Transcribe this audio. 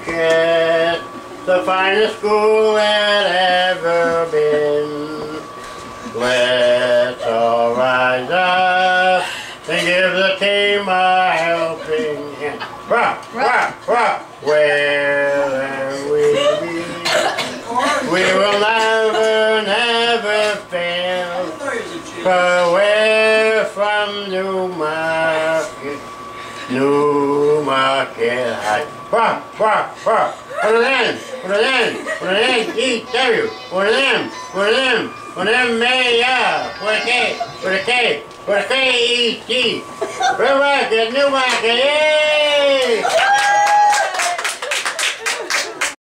It's the finest school that ever been. Let's all rise up and give the team a helping hand. Rock, rock, rock, where we be. We will never, never fail. For we're from Newmarket, Newmarket agua queda. ¡Fa, fa, fa! For them, for them, for them, for them, for them, for them, media, por qué, por qué, por qué, ET. Prueba que no va a querer.